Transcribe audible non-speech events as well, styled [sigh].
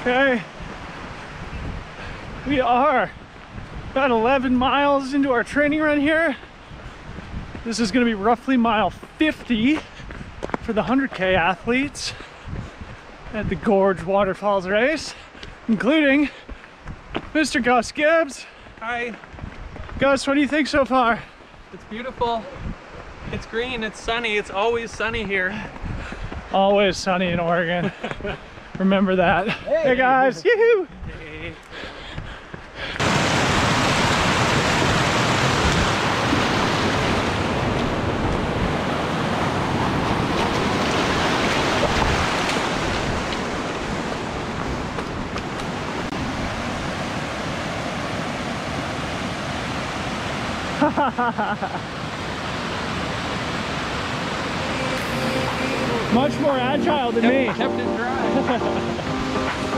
Okay. We are about 11 miles into our training run here. This is going to be roughly mile 50 for the 100K athletes at the Gorge Waterfalls race, including Mr. Gus Gibbs. Hi, Gus, what do you think so far? it's beautiful. It's green, it's sunny, it's always sunny here. Always sunny in Oregon. [laughs] Remember that. Hey, guys, yoo Hey. [laughs] Much more agile than me. Kept, kept it dry. [laughs]